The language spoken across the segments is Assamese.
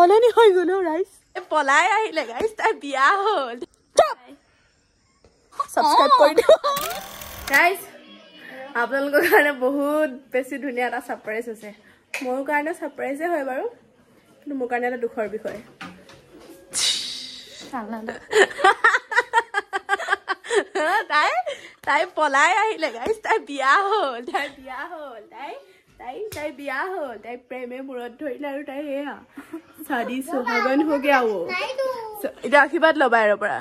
সলনি হৈ গ'লো ৰাইজ পলাই আহিলে গাইজ তাই বিয়া হ'ল। ছাবস্ক্ৰাইব কৰি দিওঁ। গাইজ আপোনালোকৰ কাৰণে বহুত বেছি ধুনীয়া এটা ছাৰপ্ৰাইজ হৈছে। মোৰ কাৰণে ছাৰপ্ৰাইজে হয় বাৰু কিন্তু মোৰ কাৰণে এটা দুখৰ বিষয়। তাই তাই পলাই আহিলে গাইজ তাই বিয়া হ'ল। তাই বিয়া হ'ল তাই তাই তাই বিয়া হ'ল তাই প্ৰেমে মূৰত ধৰিলে আৰু তাই সেয়া চাদি চুহাগন হৈ গেয়া ও এতিয়া আশীৰ্বাদ ল'বা ইয়াৰ পৰা।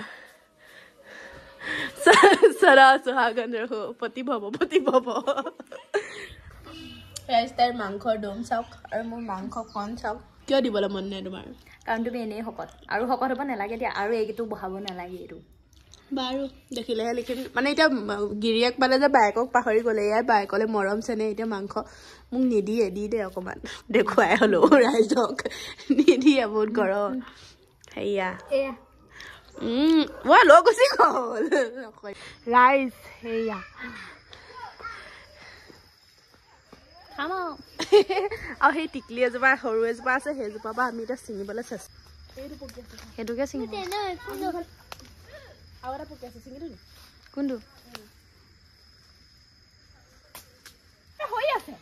চৰা চুহাগন ৰহো পতি ভৱ পতি ভৱ। ৰাইজ তাইৰ মাংসৰ দম চাওক আৰু মোৰ মাংস কণ চাওক। কিয় দিবলৈ মন নাই তোমাৰ? কাৰণ তুমি এনেই শকত। আৰু শকত হ'ব নালাগে দিয়া আৰু এইটো বহাব নালাগে এইটো। বাৰু দেখিলেহে লিখিম মানে এতিয়া গিৰিয়েক পালে যে বায়েকক পাহৰি গ'লে ইয়াৰ বায়েকলে মৰম চেনে এতিয়া মাংস মোক নিদিয়ে দি দে অকণমান দেখুৱাই হ'লেও ৰাইজক। নিদিয়ে বহুত গৰম। সেয়া। মই লৈ গুচি গ'ল। ৰাইজ সেয়া। খাম আৰু। সেই টিকলি এজোপা সৰু এজোপা আছে সেইজোপা পৰা আমি এতিয়া ছিঙিবলৈ চেষ্টা সেইটোকে চিঙি আৰু এটা পকি আছে ছিঙি দিওঁ কোনটো হৈ আছে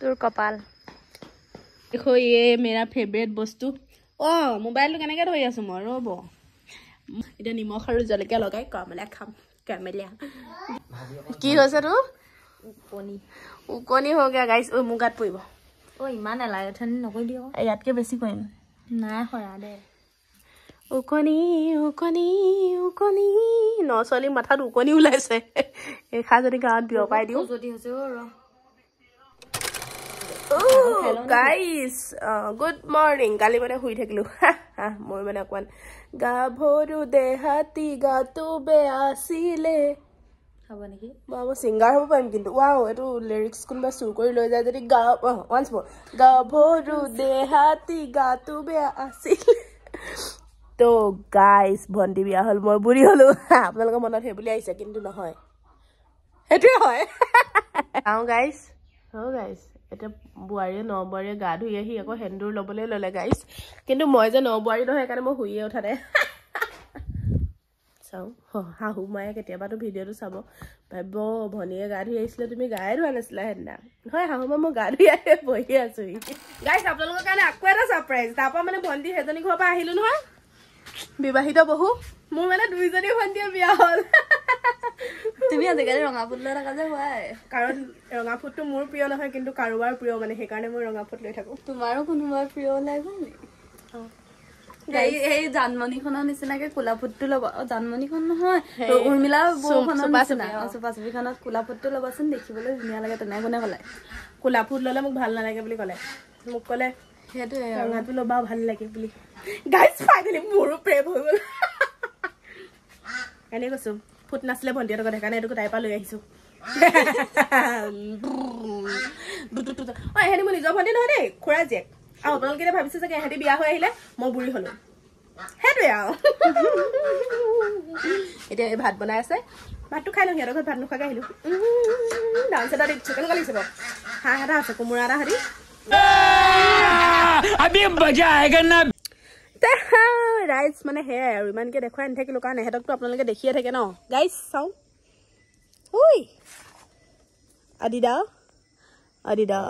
তোৰ কপাল দেখো ইয়ে মেৰা ফেভৰেট বস্তু অঁ মোবাইলটো কেনেকৈ ধৰি আছোঁ মই ৰ'ব এতিয়া নিমখ আৰু জলকীয়া লগাই কমেলীয়া খাম কমেলীয়া কি হৈছে তোৰ? কণী উকনি হৈ গা গাইছ ঐ মোৰ গাত পৰিব। অ' ইমান এলাহি উঠনি নকৰিবি আকৌ ইয়াতকৈ বেছি কৰিম। নাই সৰা দে। উকনি উকনি উকনি ন ছোৱালী মাথাত উকনি ওলাইছে। এইষাৰ যদি গাঁৱত বিয়পাই দিওঁ। খজুৱতি হৈছে গাইজ গুড মৰ্ণিং কালি মানে শুই থাকিলো। মই মানে অকণমান গাভৰু দেহাতী গাটো বেয়া আছিলে। হ'ব নেকি? বা মই ছিংগাৰ হ'ব পাৰিম কিন্তু ৱাও এইটো লিৰিক্স কোনোবা চুৰ কৰি লৈ যায় যদি গা ওৱান্স মোৰ গাভৰু দেহাতী গাটো বেয়া আছিলে। তো গাইজ ভণ্টি বিয়া হ'ল মই বুঢ়ী হ'লো। আপোনালোকৰ মনত সেই বুলি আহিছে কিন্তু নহয়। সেইটোৱে হয়। চাওঁ গাইজ অঁ গাইজ এতিয়া বোৱাৰীয়ে ন বোৱাৰীয়ে গা ধুই আহি আকৌ সেন্দুৰ ল'বলৈ ল'লে গাইজ কিন্তু মই যে ন বোৱাৰী নহয় সেইকাৰণে মই শুইয়ে উঠা নাই। চাওঁ। শাহু মায়ে কেতিয়াবাতো ভিডিঅ'টো চাব। ভাবিব ভনীয়ে গা ধুই আহিছিলে তুমি গায়ে ধোৱা নাছিলা সেইদিনা। হয় শাহু মা মই গা ধুই আহি বহি আছোহি গাইজ আপোনালোকৰ কাৰণে আকৌ এটা ছাৰপ্ৰাইজ তাৰপৰা মানে ভণ্টি সেইজনী ঘৰৰ পৰা আহিলোঁ নহয়। বিবাহিত বহু। মোৰ মানে দুইজনী ভণ্টিয়ে বিয়া হ'ল। তুমি আজিকালি ৰঙা ফুট লৈ থকা যে হোৱাই। কাৰণ ৰঙা ফুটটো মোৰ প্ৰিয় নহয় কিন্তু কাৰোবাৰ প্ৰিয় মানে সেইকাৰণে মই ৰঙা ফুট লৈ থাকোঁ। তোমাৰো কোনোবাই প্ৰিয় ওলাই গ'ল এই এই জানমণিখনৰ নিচিনাকে কোলা ফুটটো ল'বা জানমণিখন নহয়। উৰ্মিলা চুপ- বৌখনৰ নিচিনা। চুপিখনত কোলা ফুটটো ল'বাচোন দেখিবলৈ ধুনীয়া লাগে তেনে কোনে ক'লে। কোলা ফুট ল'লে মোক ভাল নালাগে বুলি ক'লে। মোক ক'লে সেইটোৱে ৰঙাটো ল'বা ভাল লাগে বুলি। গাইজ ফাইনেলি মোৰো প্ৰেম হৈ গ'ল। এনেই কৈছো ফুট নাছিলে ভণ্টিহঁতৰ ঘৰত সেইকাৰণে এইটো তাইৰ পৰা লৈ আহিছো। অঁ এহেঁতি মোৰ নিজৰ ভণ্টি নহয় দেই খুৰা জীয়েক। আৰু আপোনালোকে ভাবিছে চাগে ইহঁতি বিয়া হৈ আহিলে মই বুঢ়ী হলো। সেইটোৱে আৰু এতিয়া ভাত বনাই আছে। ভাতটো খাই লওঁ সিহঁতৰ ঘৰত ভাত নোখোৱাকৈ আহিলোঁ। ডান্স এটা চিকেন লাগিছে বাৰু হাঁহ এটা আছে কোমোৰা এটা সিহঁতি। ৰাইজ মানে সেয়াই আৰু ইমানকৈ দেখুৱাই নাথাকিলোঁ কাৰণ ইহঁতকতো আপোনালোকে দেখিয়ে থাকে ন। গাইজ চাওঁ। ঐ আদিদা আদিদা।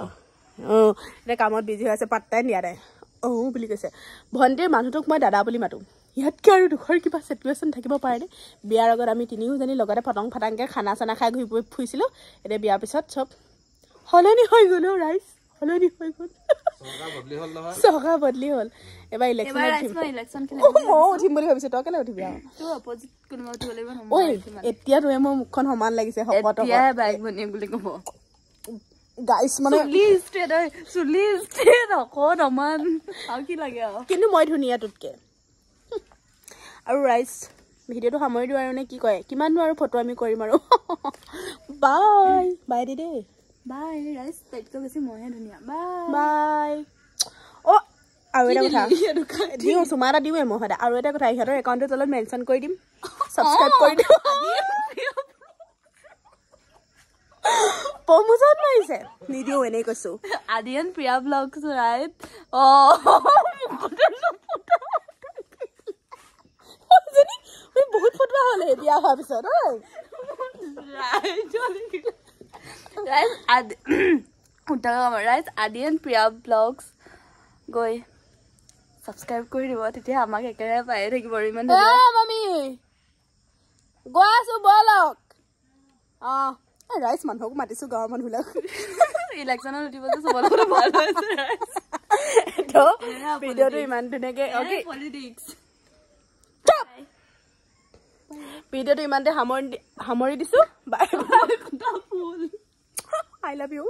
অঁ এতিয়া কামত বিজি হৈ আছে পাত্তাই দিয়া নাই অঁ বুলি কৈছে। ভণ্টিৰ মানুহটোক মই দাদা বুলি মাতোঁ। ইয়াতকৈ আৰু দুখৰ কিবা চিটুৱেশ্যন থাকিব পাৰেনে বিয়াৰ আগত আমি তিনিওজনী লগতে ফটং ফাটাংকৈ খানা চানা খাই ঘূৰি ফুৰি ফুৰিছিলোঁ। এতিয়া বিয়াৰ পিছত চব সলনি হৈ গ'ল অ' ৰাইজ। সলনি হৈ গ'ল। চৰকাৰ বদলি হ'ল। এবাৰ ইলেকশ্যন ময়ো উঠিম বুলি ভাবিছো। তই কেলে উঠিবি আৰু এতিয়া তোৰে মোৰ মুখখন সমান লাগিছে শকত এতিয়াহে বাইক ভনীয়েক বুলি ক'ব। গাইছ মানে চুলি ষ্ট্ৰেট হয় চুলি ষ্ট্ৰেট অকণ অমান আৰু কি লাগে আৰু কিন্তু মই ধুনীয়া তোতকে। আৰু ৰাইজ ভিডিঅ'টো সামৰি দিওঁ আৰু নে কি কয়? কিমাননো আৰু ফটো আমি কৰিম আৰু? বাই বাই দি দেই বাই ৰাইজ তাইতকৈ বেছি মইহে ধুনীয়া। বাই বাই অ' আৰু এটা কথা। দিওঁ চুমা এটা দিওঁৱে মই সদায়। আৰু এটা কথা ইহঁতৰ একাউণ্টৰ তলত মেনশ্যন কৰি দিম। ছাবস্ক্ৰাইব কৰি দিম প্ৰমোচন মাৰিছে নিদিওঁ এনেই কৈছো আদিয়ান প্ৰিয়া ব্লগছ ৰাইট অ বহুত ফটোৱা হ'ল বিয়া হোৱাৰ পিছত ৰাইজ আদিয়ান প্ৰিয়া ব্লগছ গৈ ছাবস্ক্ৰাইব কৰি দিব তেতিয়া আমাক একেবাৰে পায়ে থাকিব ইমান গৈ আছো বলক অ ৰাইজ মানুহক মাতিছো গাঁৱৰ মানুহবিলাক। ইলেকশ্যনত উঠিব যে চবৰ লগত ভাল হৈছে তো ভিডিঅ'টো ইমান ধুনীয়াকে অকে। ভিডিঅ'টো ইমানতে সামৰি সামৰি দিছো। বাই আই লাভ ইউ